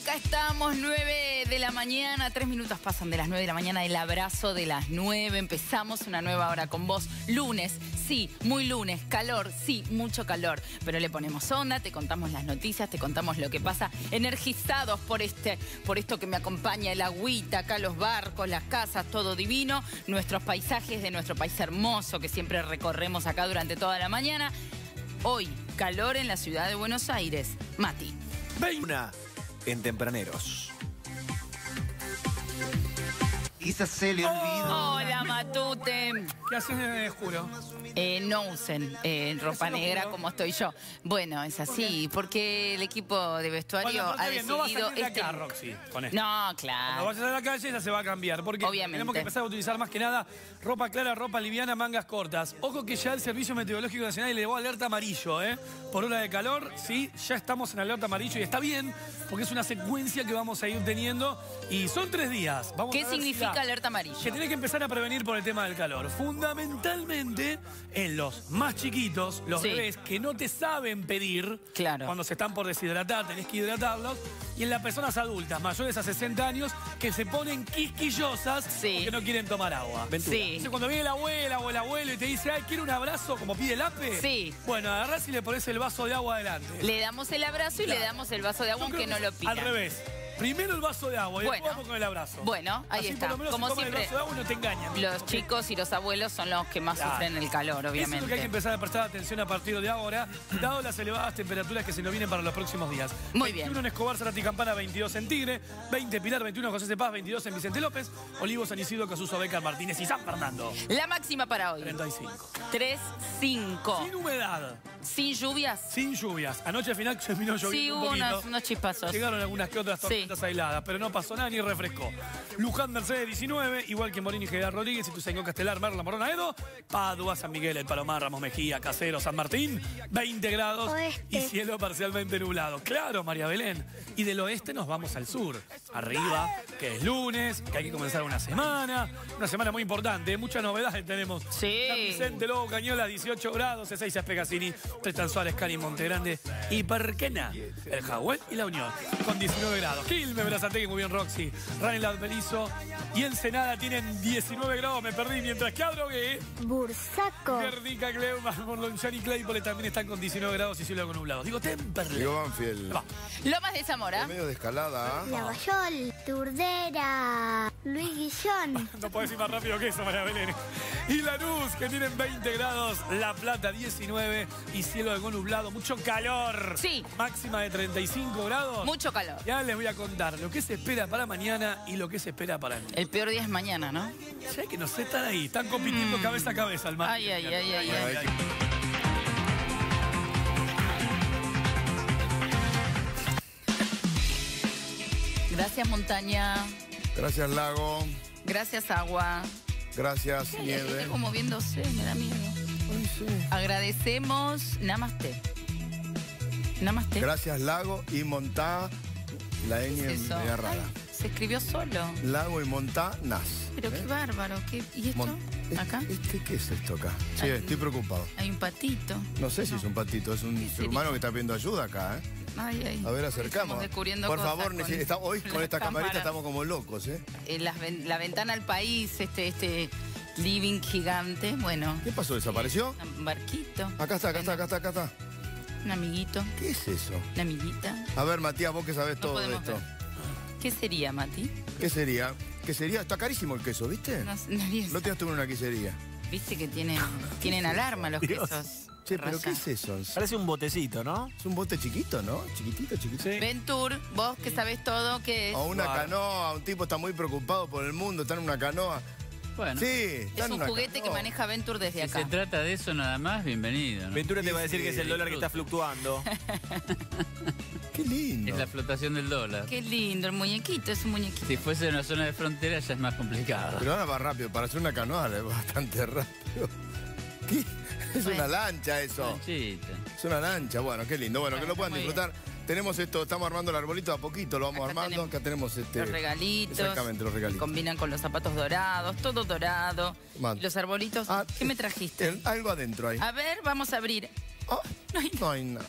acá estamos, 9 de la mañana, tres minutos pasan de las 9 de la mañana, el abrazo de las 9, empezamos una nueva hora con vos, lunes, sí, muy lunes, calor, sí, mucho calor, pero le ponemos onda, te contamos las noticias, te contamos lo que pasa, energizados por, este, por esto que me acompaña, el agüita, acá los barcos, las casas, todo divino, nuestros paisajes de nuestro país hermoso que siempre recorremos acá durante toda la mañana. Hoy, calor en la ciudad de Buenos Aires. Mati. Una en Tempraneros. Quizás se le olvidó. Hola, Matute. ¿Qué haces de juro? Eh, no usen eh, ropa negra como estoy yo. Bueno, es así, porque el equipo de vestuario Bueno, ha está bien, no vas a decidido... salir de este- acá, Roxy, con esto. No, Cuando claro. vayas a la calle ya se va a cambiar, porque Obviamente. tenemos que empezar a utilizar más que nada ropa clara, ropa liviana, mangas cortas. Ojo que ya el Servicio Meteorológico Nacional elevó alerta amarillo, ¿eh? Por hora de calor, sí, ya estamos en alerta amarillo y está bien, porque es una secuencia que vamos a ir teniendo y son tres días. Vamos ¿Qué a ver si significa alerta amarilla? Que tenés que empezar a prevenir por el tema del calor. Fundamentalmente en los más chiquitos, los Sí. bebés que no te saben pedir Claro. cuando se están por deshidratar, tenés que hidratarlos. Y en las personas adultas mayores a 60 años que se ponen quisquillosas Sí. porque no quieren tomar agua. Sí. Entonces, cuando viene la abuela o el abuelo y te dice, ay, quiero un abrazo, como pide el ape. Sí. Bueno, agarrás y le pones el vaso de agua adelante. Le damos el abrazo y le damos el vaso de agua Yo creo aunque no que lo es pida. Al revés. Primero el vaso de agua y Bueno. después vamos con el abrazo. Bueno, ahí Así está. Por lo menos Como toman siempre, el vaso de agua y no te engañan. Los chicos y los abuelos son los que más Claro. sufren el calor, Eso es lo que hay que obviamente. empezar a prestar atención a partir de ahora, dado las elevadas temperaturas que se nos vienen para los próximos días. Muy bien. 21 en Escobar, Cerati Campana, 22 en Tigre, 20 Pilar, 21 José de Paz, 22 en Vicente López, Olivos, San Isidro, Casuso, Becar, Martínez y San Fernando. La máxima para hoy. 35. 3, 5. Sin humedad, Sin lluvias. sin lluvias. Anoche al final terminó lloviendo Sí, un hubo poquito. unos, unos chispazos. Llegaron algunas que otras Sí. tormentas aisladas, pero no pasó nada ni refrescó. Luján Mercedes 19, igual que Morín y General Rodríguez, Ituzaingó Castelar, Merla, Morona Edo, Padua, San Miguel, El Palomar, Ramos Mejía, Casero, San Martín, 20 grados Oeste. y cielo parcialmente nublado. Claro, María Belén. Y del oeste nos vamos al sur, arriba, que es lunes, que hay que comenzar una semana, una semana muy importante, muchas novedades tenemos. Sí. San Vicente, Lobo, Cañola, 18 grados, Ezeiza, Pegasini, Tristan Suárez, Cani, Montegrande y Perquena, el Jahuel y la Unión, con 19 grados. Quilmes, Berazategui, muy bien, Roxy, Ranelagh, Belizo y Ensenada tienen 19 grados, me perdí, mientras que Adrogué, Bursaco. Guernica, Cleuma, Morlonchán y Claypole también están con 19 grados y cielo con nublado. Digo, Temperley. Digo Banfield. Va. Lomas de Zamora. Medio de escalada, ¿ah? Lavallol. Turdera. Luis Guillón. No puedo decir más rápido que eso, María Belén. Y Lanús, que tienen 20 grados. La Plata, 19. Y cielo algo nublado. Mucho calor. Sí. Máxima de 35 grados. Mucho calor. Ya les voy a contar lo que se espera para mañana y lo que se espera para el El peor día es mañana, ¿no? Ya que no sé, están ahí. Están compitiendo cabeza a cabeza al mar. Mm. Ay, ay, ay, ay, ay. Gracias, montaña. Gracias, Lago. Gracias, agua. Gracias, Nieve. Está como moviéndose, me da miedo. Agradecemos. Namaste. Namaste. Gracias, Lago y Montá. La ¿Qué ñ es media rara. Ay, se escribió solo. Lago y Montá, Nas. Pero qué ¿Eh? bárbaro. ¿Qué? ¿Y esto? Mon- ¿Acá? Este, ¿Qué es esto acá? Sí, estoy preocupado. Hay un patito. No sé si es un patito, es un ¿Qué ser sería? humano que está pidiendo ayuda acá, ¿eh? Ay, ay. A ver, Estamos acercamos. descubriendo Por cosas favor, con- necesi- está- hoy con esta camarita cámara. estamos como locos, ¿eh? Eh, las la ventana al país, este, este living gigante. Bueno. ¿Qué pasó? ¿Desapareció? Un barquito. Acá está, acá está, acá está, acá está. Un amiguito. ¿Qué es eso? Una amiguita. A ver, Matías, vos que sabés No todo de esto. ver. ¿Qué sería, Mati? ¿Qué sería? ¿Qué sería? Está carísimo el queso, ¿viste? No, nadie No te estuve en una quesería. Viste que tienen, tienen alarma los Dios. quesos. Che, pero Raza. ¿qué es eso? Es Parece un botecito, ¿no? un bote chiquito, ¿no? Chiquitito, chiquitito. Sí. Ventur, vos que sabés todo, ¿qué es? O una Claro. canoa, un tipo está muy preocupado por el mundo, está en una canoa. Bueno, Sí, Es en un juguete que maneja Ventur desde si se acá. trata de eso nada más, bienvenido. ¿no? Ventura te va a decir Sí, que es el dólar que está fluctuando. Qué lindo. Es la flotación del dólar. Qué lindo, el muñequito, es un muñequito. Si fuese una zona de frontera ya es más complicado. Pero ahora va rápido, para hacer una canoa es bastante rápido. ¿Qué? Es Bueno. una lancha eso. Es una lancha, bueno, qué lindo. Bueno, que lo puedan muy disfrutar. Tenemos esto, estamos armando el arbolito a poquito, lo vamos Acá armando. tenemos Acá tenemos este. Los regalitos. Exactamente, los regalitos. Combinan con los zapatos dorados, todo dorado. Man. Los arbolitos. Ah, ¿Qué me trajiste? el- algo adentro ahí. A ver, vamos a abrir. Ah, No hay- no hay nada.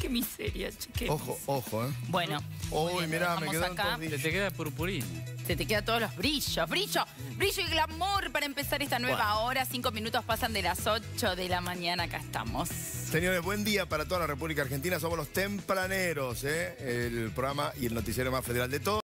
Qué miseria, qué Ojo, ojo, ¿eh? Bueno, Uy, mirá, me todos Se te queda purpurina. Se te quedan todos los brillos, brillo, brillo y glamour para empezar esta nueva hora. Cinco minutos pasan de las 8 de la mañana, acá estamos. Señores, buen día para toda la República Argentina. Somos los tempraneros, ¿eh? El programa y el noticiero más federal de todos.